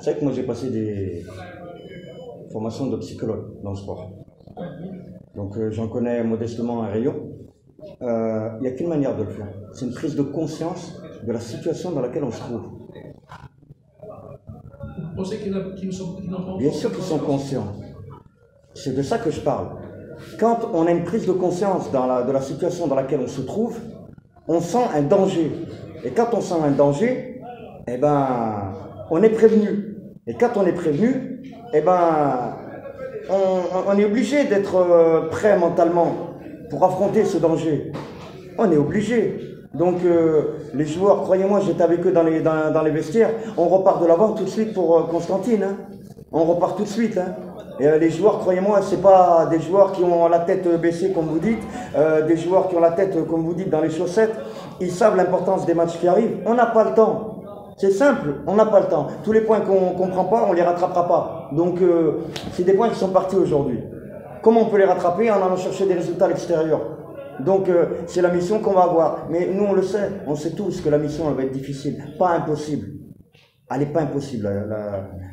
C'est que moi j'ai passé des formations de psychologue dans le sport. Donc euh, j'en connais modestement un rayon. Euh, Il n'y a qu'une manière de le faire. C'est une prise de conscience de la situation dans laquelle on se trouve. Vous pensez qu'il y en a qui ne sont qui n'ont pas Bien sûr qu'ils sont conscients. C'est de ça que je parle. Quand on a une prise de conscience dans la- de la situation dans laquelle on se trouve, on sent un danger. Et quand on sent un danger, eh ben, on est prévenu. Et quand on est prévenu, eh ben, on, est obligé d'être euh, prêt mentalement pour affronter ce danger. On est obligé. Donc euh, les joueurs, croyez-moi, j'étais avec eux dans les, vestiaires, on repart de l'avant tout de suite pour euh, Constantine. hein. On repart tout de suite. hein. Et les joueurs, croyez-moi, c'est pas des joueurs qui ont la tête baissée comme vous dites, des joueurs qui ont la tête, comme vous dites, dans les chaussettes. Ils savent l'importance des matchs qui arrivent. On n'a pas le temps. C'est simple, on n'a pas le temps. Tous les points qu'on ne comprend pas, on les rattrapera pas. Donc euh, c'est des points qui sont partis aujourd'hui. Comment on peut les rattraper en allant chercher des résultats à l'extérieur? Donc euh, c'est la mission qu'on va avoir. Mais nous on le sait, on sait tous que la mission elle va être difficile, pas impossible. Elle n'est pas impossible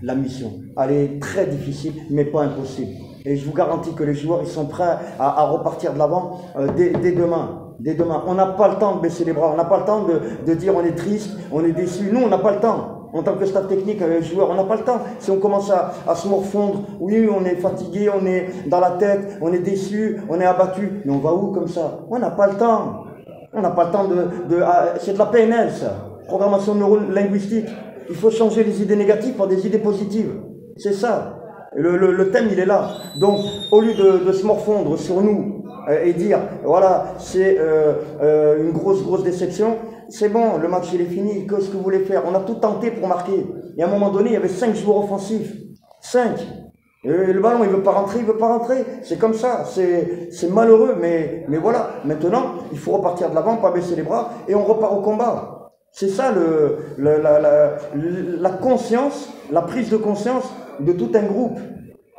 la, mission. Elle est très difficile, mais pas impossible. Et je vous garantis que les joueurs ils sont prêts à, repartir de l'avant euh, dès demain. Dès demain. On n'a pas le temps de baisser les bras. On n'a pas le temps de, de dire on est triste, on est déçu. Nous on n'a pas le temps. En tant que staff technique, euh, joueur, on n'a pas le temps. Si on commence à, à se morfondre, oui, on est fatigué, on est dans la tête, on est déçu, on est abattu. Mais on va où comme ça? On n'a pas le temps. On n'a pas le temps de... de ah, c'est de la PNL, ça. Programmation neurolinguistique. Il faut changer les idées négatives par des idées positives. C'est ça. Le, le- le thème, il est là. Donc, au lieu de, de se morfondre sur nous euh, et dire, voilà, c'est euh, euh, une grosse, grosse déception, c'est bon, le match, il est fini. Qu'est-ce que vous voulez faire? On a tout tenté pour marquer. Et à un moment donné, il y avait cinq joueurs offensifs. Cinq. Et le ballon, il veut pas rentrer, il veut pas rentrer. C'est comme ça. C'est, c'est malheureux, mais, mais voilà. Maintenant, il faut repartir de l'avant, pas baisser les bras, et on repart au combat. C'est ça le, le- la, la, la conscience, la prise de conscience de tout un groupe.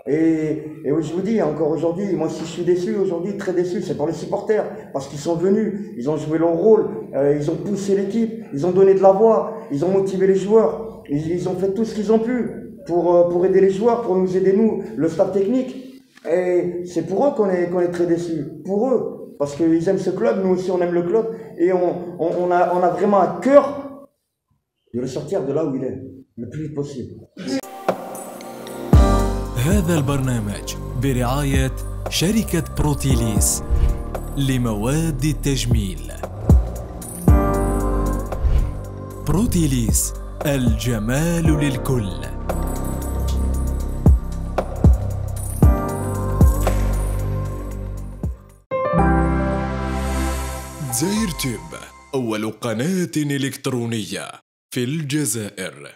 Et, et je vous dis, encore aujourd'hui, moi si je suis déçu aujourd'hui, très déçu, c'est pour les supporters, parce qu'ils sont venus, ils ont joué leur rôle, euh, ils ont poussé l'équipe, ils ont donné de la voix, ils ont motivé les joueurs, ils, ont fait tout ce qu'ils ont pu pour, euh, pour aider les joueurs, pour nous aider nous, le staff technique. Et c'est pour eux qu'on est, qu'on est très déçus, pour eux, parce qu'ils aiment ce club, nous aussi on aime le club, et on, on a, on a vraiment à cœur de le sortir de là où il est, le plus vite possible. هذا البرنامج برعاية شركة بروتيليس لمواد التجميل. بروتيليس الجمال للكل. زاير تيوب أول قناة إلكترونية في الجزائر.